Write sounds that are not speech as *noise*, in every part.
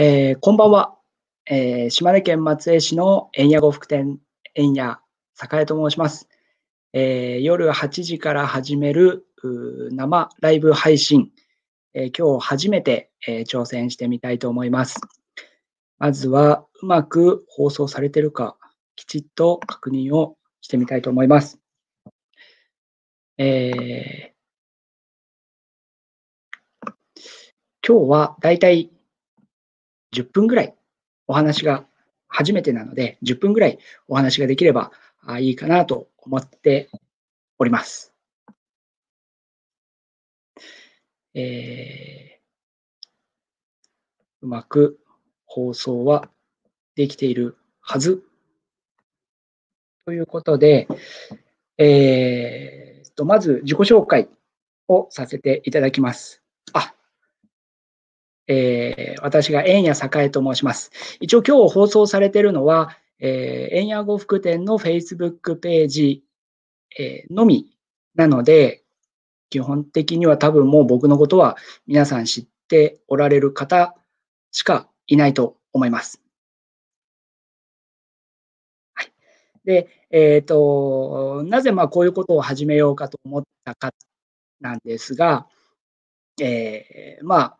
えーこんばんは、えー島根県松江市の円屋呉服店円屋栄と申します、えー夜8時から始めるう生ライブ配信、えー今日初めて、えー挑戦してみたいと思います。まずはうまく放送されてるかきちっと確認をしてみたいと思います。えー今日はだいたい10分ぐらいお話が初めてなので、10分ぐらいお話ができればいいかなと思っております。えーうまく放送はできているはず。ということで、えーと、まず自己紹介をさせていただきます。えー私が円谷栄と申します。一応今日放送されているのは、えー、円谷呉服店の Facebook ページ、えーのみなので、基本的には多分もう僕のことは皆さん知っておられる方しかいないと思います。はい、で、えっ、と、なぜまあこういうことを始めようかと思ったかなんですが、えーまあ、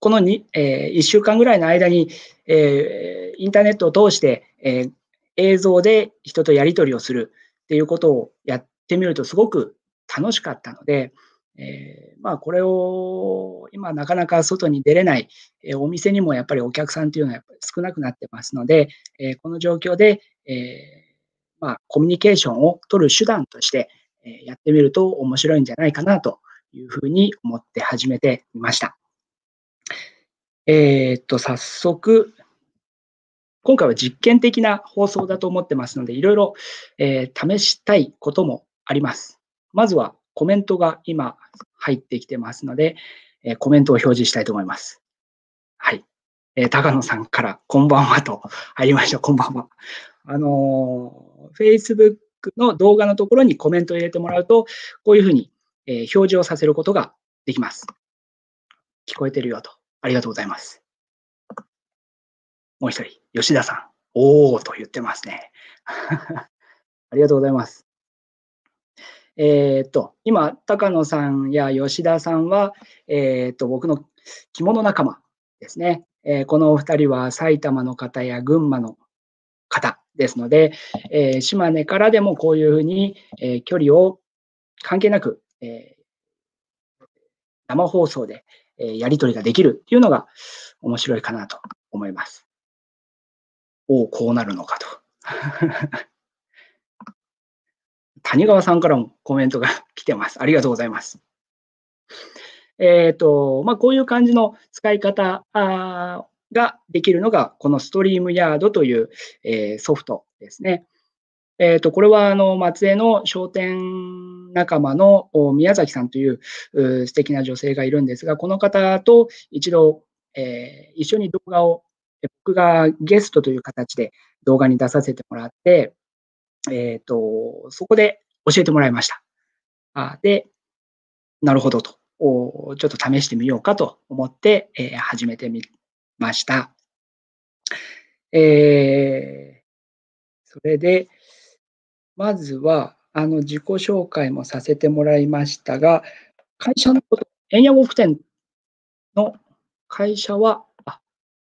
このに、え1週間ぐらいの間に、えーインターネットを通して、えー映像で人とやり取りをするっていうことをやってみるとすごく楽しかったので、えーまあ、これを今なかなか外に出れない、えーお店にもやっぱりお客さんというのはやっぱり少なくなってますので、えーこの状況で、えまあ、コミュニケーションを取る手段として、えやってみると面白いんじゃないかなというふうに思って始めてみました。えーっと、早速、今回は実験的な放送だと思ってますので、いろいろ、えー試したいこともあります。まずはコメントが今入ってきてますので、えーコメントを表示したいと思います。はい。えー高野さんから、こんばんはと入りました。こんばんは。あのー Facebook の動画のところにコメントを入れてもらうと、こういうふうに、え表示をさせることができます。聞こえてるよと。ありがとうございます。もう一人、吉田さん。おーと言ってますね。*laughs* ありがとうございます。えーっと、今、高野さんや吉田さんは、えーっと、僕の着物仲間ですね。えーこのお二人は埼玉の方や群馬の方ですので、えー島根からでもこういうふうに、えー距離を関係なく、えー生放送で、えやり取りができるっていうのが面白いかなと思います。おお、こうなるのかと。*laughs* 谷川さんからもコメントが来てます。ありがとうございます。えっ、と、まあ、こういう感じの使い方ができるのが、このストリームヤードという、えーソフトですね。えっ、と、これはあの松江の商店仲間の宮崎さんという素敵な女性がいるんですが、この方と一度、えー一緒に動画を、僕がゲストという形で動画に出させてもらって、えっ、と、そこで教えてもらいました。あで、なるほどと、おちょっと試してみようかと思って、えー始めてみました。えーそれで、まずは、あの、自己紹介もさせてもらいましたが、会社のこと、円谷呉服店の会社は、あ、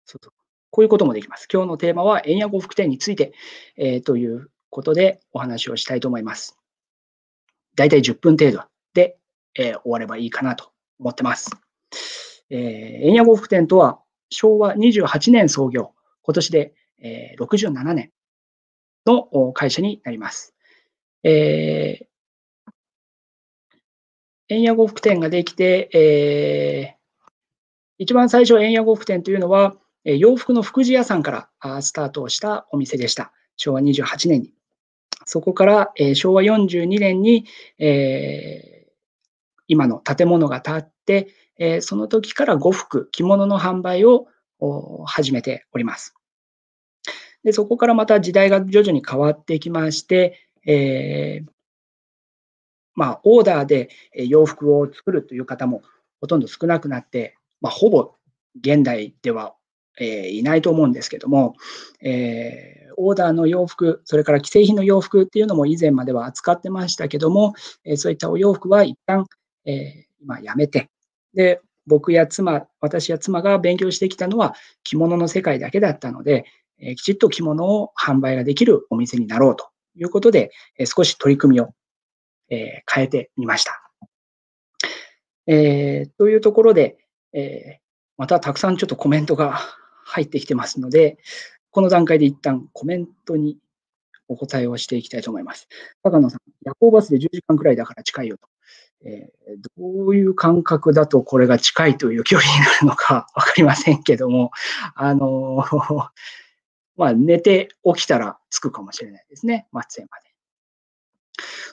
そうそう、こういうこともできます。今日のテーマは、円谷呉服店について、えーということでお話をしたいと思います。だいたい10分程度で、えー終わればいいかなと思ってます。えー、円谷呉服店とは、昭和28年創業、今年で、えー67年の会社になります。えー円谷呉服店ができて、えー一番最初、円谷呉服店というのは、洋服の福祉屋さんからスタートしたお店でした。昭和28年に。そこから、えー昭和42年に、えー今の建物が建って、えーその時から呉服、着物の販売を始めております。で、そこからまた時代が徐々に変わってきまして、えーまあ、オーダーで洋服を作るという方もほとんど少なくなって、まあ、ほぼ現代ではえいないと思うんですけども、えー、オーダーの洋服、それから既製品の洋服っていうのも以前までは扱ってましたけども、えそういったお洋服は一旦、え今やめて、で、僕や妻、私や妻が勉強してきたのは着物の世界だけだったので、えきちっと着物を販売ができるお店になろうと。いうことで、え少し取り組みを、え変えてみました。えー、というところで、え、またたくさんちょっとコメントが入ってきてますので、この段階で一旦コメントにお答えをしていきたいと思います。高野さん、夜行バスで10時間くらいだから近いよと。えー、どういう感覚だとこれが近いという距離になるのかわかりませんけども、あのー、まあ、寝て起きたら着くかもしれないですね、松江まで。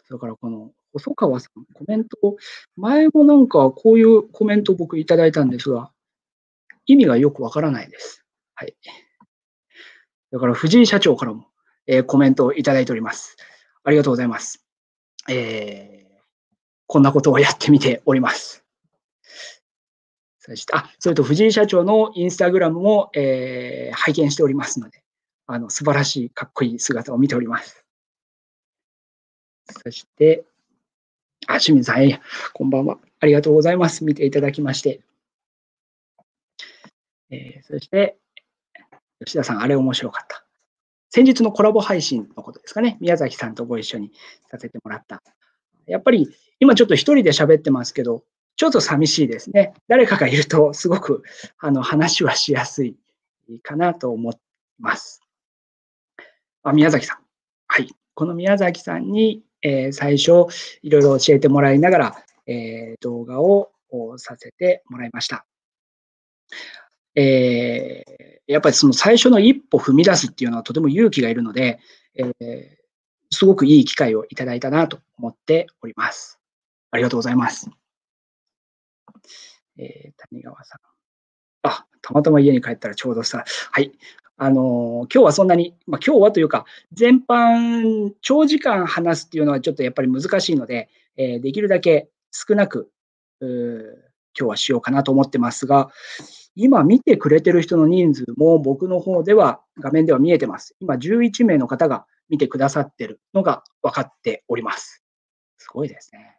それからこの細川さん、コメント、前もなんかこういうコメント僕いただいたんですが、意味がよくわからないです。はい。だから藤井社長からも、えー、コメントをいただいております。ありがとうございます。えー、こんなことをやってみております。あ、それと藤井社長のインスタグラムも、えー、拝見しておりますので、あの、素晴らしい、かっこいい姿を見ております。そして、あ、清水さん、こんばんは。ありがとうございます。見ていただきまして。えー、そして、吉田さん、あれ面白かった。先日のコラボ配信のことですかね。宮崎さんとご一緒にさせてもらった。やっぱり、今ちょっと一人で喋ってますけど、ちょっと寂しいですね。誰かがいると、すごくあの話はしやすいかなと思います。あ、宮崎さん。はい。この宮崎さんにえー、最初、いろいろ教えてもらいながら、えー、動画をさせてもらいました。えー、やっぱりその最初の一歩踏み出すっていうのはとても勇気がいるので、えー、すごくいい機会をいただいたなと思っております。ありがとうございます。えー、谷川さん。あ、たまたま家に帰ったらちょうどさ、はい。あの、今日はそんなに、まあ、今日はというか、全般、長時間話すっていうのはちょっとやっぱり難しいので、えー、できるだけ少なく、今日はしようかなと思ってますが、今見てくれてる人の人数も僕の方では、画面では見えてます。今11名の方が見てくださってるのが分かっております。すごいですね。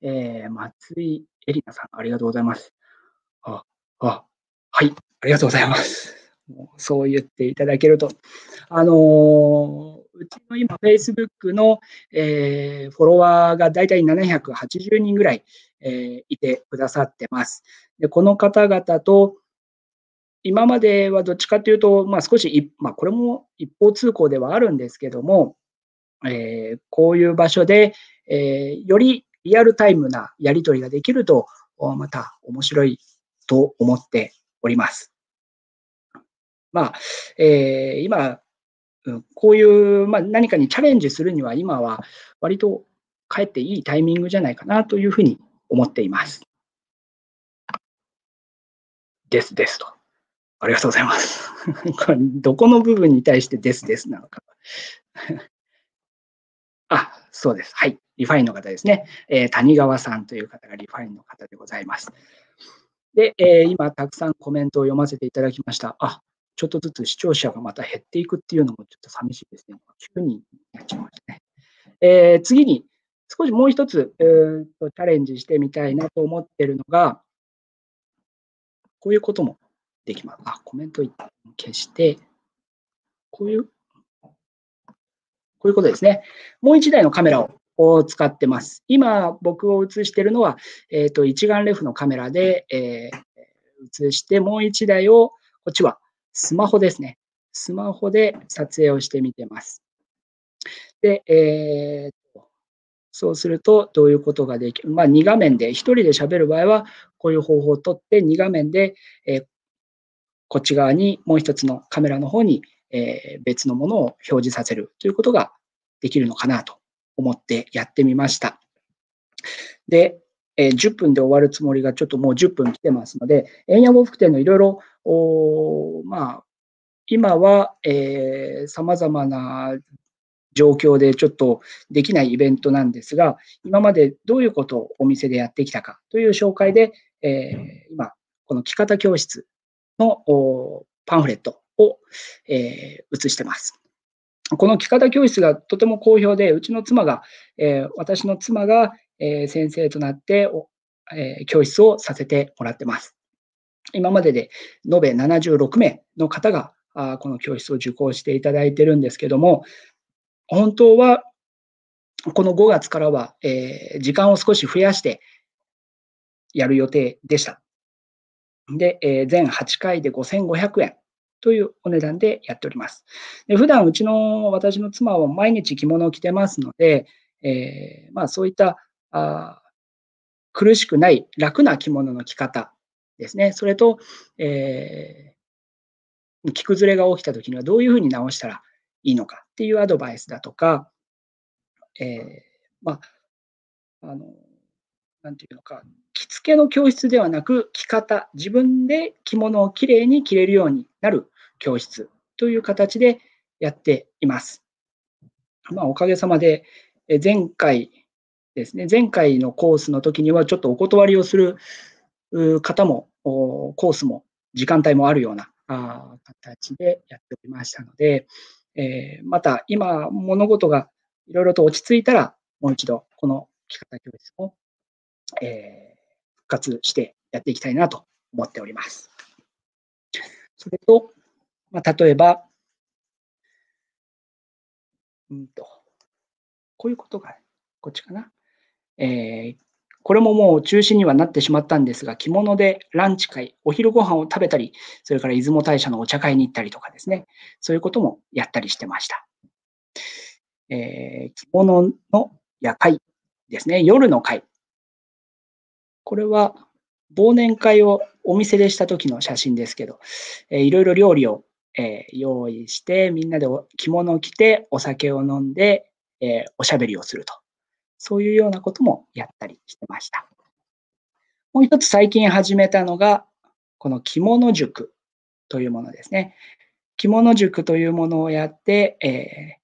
えー、松井絵里奈さん、ありがとうございます。あ、あ、はい、ありがとうございます。そう言っていただけると。あの、うちの今、Facebook の、えー、フォロワーがだいたい780人ぐらい、えー、いてくださってます。で、この方々と、今まではどっちかというと、まあ、少し、まあ、これも一方通行ではあるんですけども、えー、こういう場所で、えー、よりリアルタイムなやり取りができると、また面白いと思っております。まあ、えー、今、こういう、まあ、何かにチャレンジするには、今は割とかえっていいタイミングじゃないかなというふうに思っています。ですですと。ありがとうございます。*laughs* どこの部分に対してですですなのか。*laughs* あ、そうです。はい。リファインの方ですね。えー、谷川さんという方がリファインの方でございます。で、え、今、たくさんコメントを読ませていただきました。あ、ちょっとずつ視聴者がまた減っていくっていうのもちょっと寂しいですね。9人になっちゃいましたね。えー、次に、少しもう一つ、えーと、チャレンジしてみたいなと思っているのが、こういうこともできます。あ、コメント消して、こういう、こういうことですね。もう一台のカメラをを使ってます。今、僕を映しているのは、えっ、ー、と、一眼レフのカメラで、えー、映して、もう一台を、こっちはスマホですね。スマホで撮影をしてみてます。で、えー、そうすると、どういうことができるまあ、2画面で、1人で喋る場合は、こういう方法をとって、2画面で、えー、こっち側にもう一つのカメラの方に、えー、別のものを表示させるということができるのかなと思ってやってみました。で、えー、10分で終わるつもりがちょっともう10分来てますので、円谷呉服店のいろいろ、まあ、今は、えー、様々な状況でちょっとできないイベントなんですが、今までどういうことをお店でやってきたかという紹介で、えー、今、この着方教室のパンフレットを、えー、写してます。この着方教室がとても好評で、うちの妻が、えー、私の妻が、えー、先生となってえー、教室をさせてもらってます。今までで延べ76名の方があこの教室を受講していただいてるんですけども、本当はこの5月からは、えー、時間を少し増やしてやる予定でした。で、えー、全8回で5500円というお値段でやっております。で普段うちの私の妻は毎日着物を着てますので、えー、まあ、そういったあ苦しくない楽な着物の着方ですね。それと、えー、着崩れが起きたときにはどういうふうに直したらいいのかっていうアドバイスだとか、えー、まあ、あの、なんていうのか、着付けの教室ではなく、着方、自分で着物をきれいに着れるようになる教室という形でやっています。まあ、おかげさまで、前回ですね、前回のコースの時にはちょっとお断りをする方も、コースも時間帯もあるような形でやっておりましたので、えまた今、物事がいろいろと落ち着いたら、もう一度この着方教室を、え復活してやっていきたいなと思っております。それと、まあ、例えば、うんと、こういうことが、こっちかな。えー、これももう中止にはなってしまったんですが、着物でランチ会、お昼ご飯を食べたり、それから出雲大社のお茶会に行ったりとかですね、そういうこともやったりしてました。えー、着物の夜会ですね、夜の会。これは忘年会をお店でした時の写真ですけど、えー、いろいろ料理を、えー、用意して、みんなで着物を着て、お酒を飲んで、えー、おしゃべりをすると。そういうようなこともやったりしてました。もう一つ最近始めたのが、この着物塾というものですね。着物塾というものをやって、え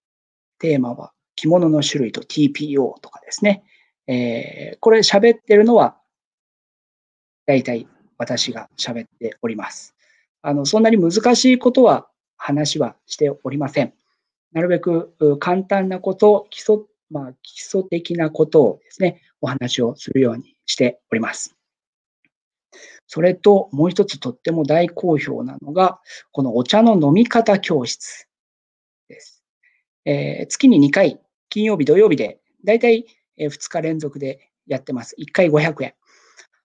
ー、テーマは着物の種類と TPO とかですね。えー、これ喋ってるのは、大体私が喋っております。あの、そんなに難しいことは話はしておりません。なるべく簡単なこと、基礎まあ、基礎的なことをですね、お話をするようにしております。それと、もう一つとっても大好評なのが、このお茶の飲み方教室です。えー、月に2回、金曜日、土曜日で、だいたい2日連続でやってます。1回500円。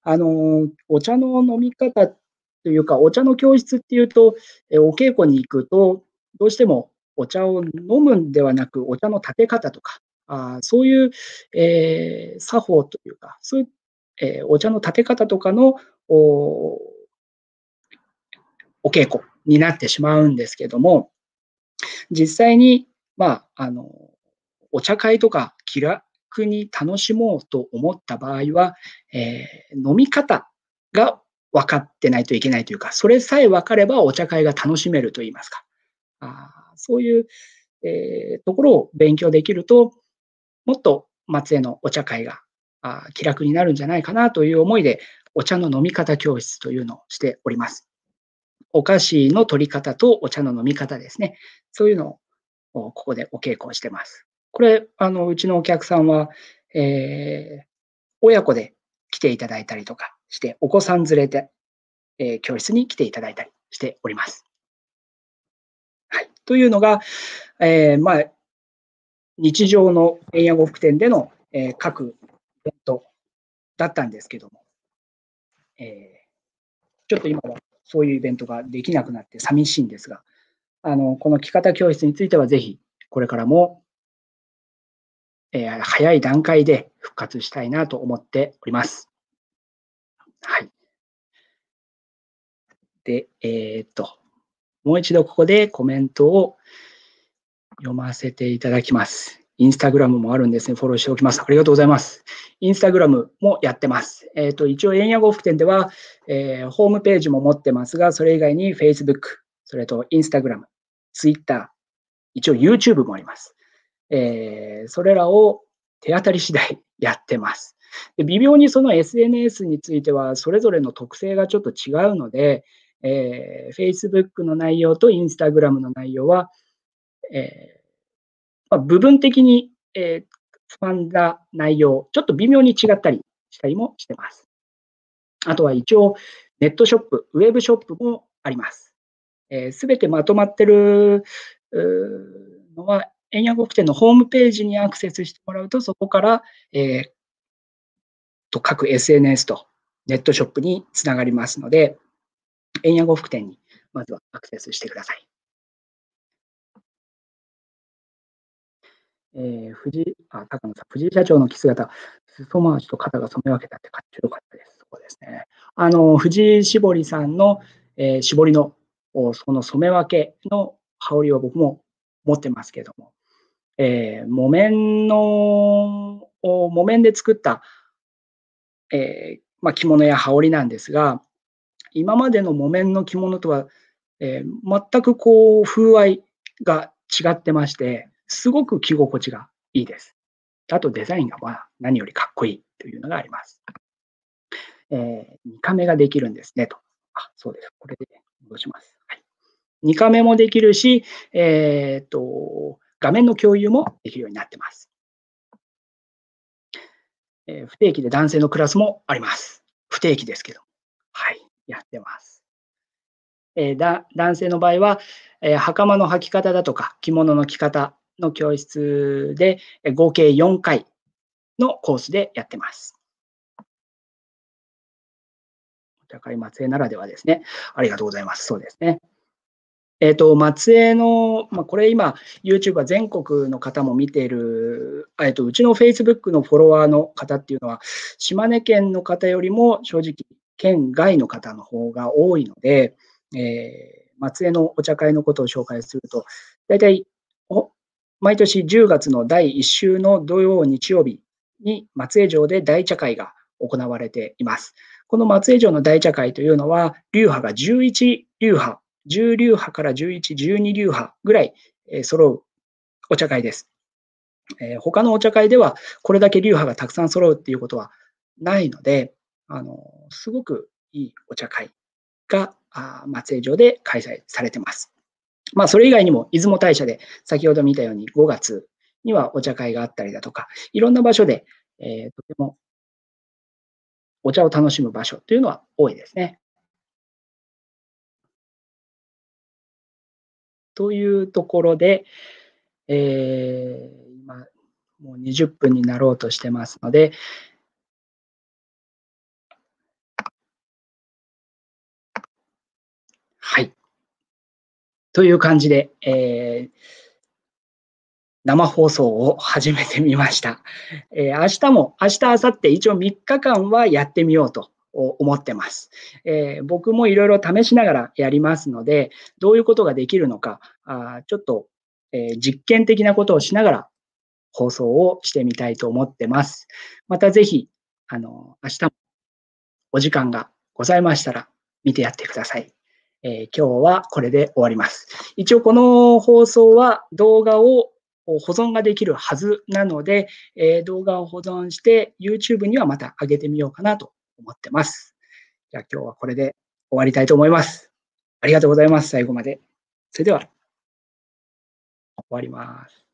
あの、お茶の飲み方というか、お茶の教室っていうと、えお稽古に行くと、どうしてもお茶を飲むんではなく、お茶の立て方とか、あそういう、えー、作法というか、そういう、えー、お茶の立て方とかのおお稽古になってしまうんですけども、実際に、まあ、あの、お茶会とか楽に楽しもうと思った場合は、えー、飲み方が分かってないといけないというか、それさえ分かればお茶会が楽しめるといいますか。あそういう、えー、ところを勉強できると、もっと松江のお茶会があ気楽になるんじゃないかなという思いで、お茶の飲み方教室というのをしております。お菓子の取り方とお茶の飲み方ですね。そういうのをここでお稽古をしてます。これ、あの、うちのお客さんは、えー、親子で来ていただいたりとかして、お子さん連れて、えー、教室に来ていただいたりしております。はい。というのが、えー、まあ、日常の円谷呉服店での、えー、各イベントだったんですけども、えー、ちょっと今はそういうイベントができなくなって寂しいんですが、あのこの着方教室についてはぜひこれからも、えー、早い段階で復活したいなと思っております。はい。で、えー、っと、もう一度ここでコメントを読ませていただきます。インスタグラムもあるんですね。フォローしておきます。ありがとうございます。インスタグラムもやってます。えっ、ー、と、一応、円谷呉服店では、えー、ホームページも持ってますが、それ以外に Facebook、それとインスタグラム、Twitter、一応 YouTube もあります。えー、それらを手当たり次第 *laughs* やってます。で微妙にその SNS については、それぞれの特性がちょっと違うので、えー、Facebook の内容と Instagram の内容は、えーまあ、部分的に、えー、ファんだ内容、ちょっと微妙に違ったりしたりもしてます。あとは一応、ネットショップ、ウェブショップもあります。す、えー、べ、てまとまってるのは、円安呉服店のホームページにアクセスしてもらうと、そこから、えー、と各 SNS とネットショップにつながりますので、円安呉服店にまずはアクセスしてください。えー、藤あ高野さん、藤井社長の着姿、裾回しと肩が染め分けたってかっちよかったです。そうですね。あの、藤井絞りさんの、えー、絞りの、その染め分けの羽織を僕も持ってますけども、えー、木綿の、木綿で作った、えー、まあ、着物や羽織なんですが、今までの木綿の着物とは、えー、全くこう風合いが違ってまして、すごく着心地がいいです。あとデザインがまあ何よりかっこいいというのがあります。えー、2カメができるんですねと。あ、そうです。これで戻します。はい、2カメもできるし、えっ、と、画面の共有もできるようになってます。え、不定期で男性のクラスもあります。不定期ですけど。はい、やってます。えー、だ男性の場合は、えー、袴の履き方だとか着物の着方の教室でえ合計4回のコースでやってます。高い松江ならではですね。ありがとうございます。そうですね。えっ、ー、と、松江の、まあ、これ今、YouTube は全国の方も見ている、えっ、ー、と、うちの Facebook のフォロワーの方っていうのは、島根県の方よりも正直、県外の方の方が多いので、えー、松江のお茶会のことを紹介すると、大体、毎年10月の第1週の土曜、日曜日に松江城で大茶会が行われています。この松江城の大茶会というのは、流派が11流派10流派から11、12流派ぐらい、え揃うお茶会です。えー、他のお茶会ではこれだけ流派がたくさん揃うっていうことはないので、あのすごくいいお茶会があ松江城で開催されてます。まあ、それ以外にも出雲大社で先ほど見たように5月にはお茶会があったりだとか、いろんな場所で、えー、とてもお茶を楽しむ場所というのは多いですね。というところで、えー、今、もう20分になろうとしてますので、はい。という感じで、えー、生放送を始めてみました。えー、明日も、明日、明後日、一応3日間はやってみようと思ってます。えー、僕もいろいろ試しながらやりますので、どういうことができるのか、あちょっと、えー、実験的なことをしながら放送をしてみたいと思ってます。またぜひ、あの、明日もお時間がございましたら見てやってください。えー、今日はこれで終わります。一応この放送は動画を保存ができるはずなので、えー、動画を保存して YouTube にはまた上げてみようかなと思ってます。じゃあ今日はこれで終わりたいと思います。ありがとうございます。最後まで。それでは、終わります。